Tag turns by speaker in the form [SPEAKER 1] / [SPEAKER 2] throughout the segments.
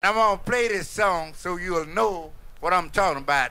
[SPEAKER 1] I'm gonna play this song so you'll know what I'm talking about.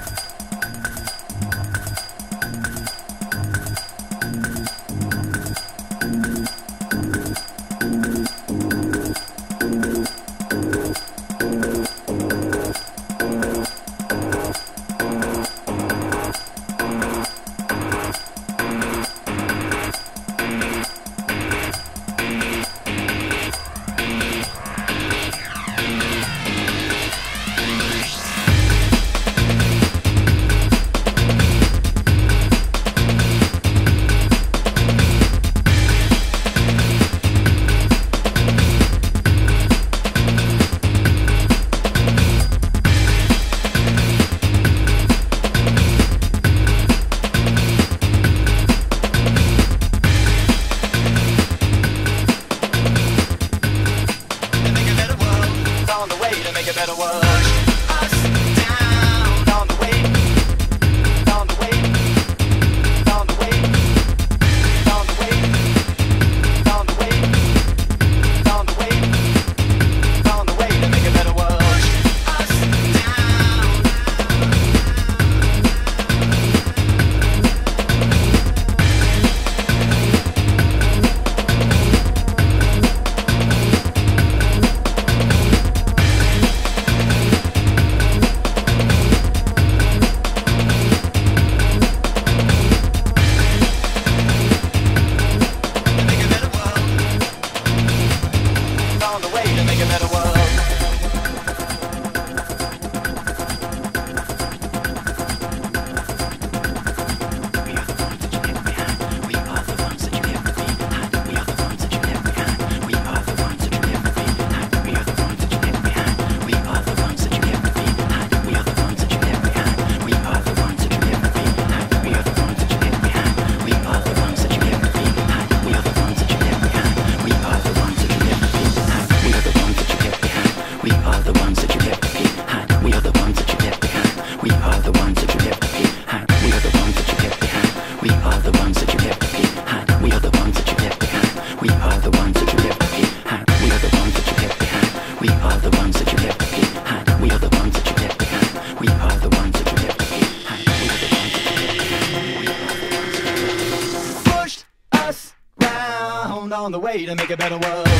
[SPEAKER 2] on the way to make a better world.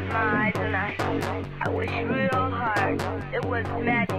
[SPEAKER 2] Shut my eyes and I, I wish real hard it was magic.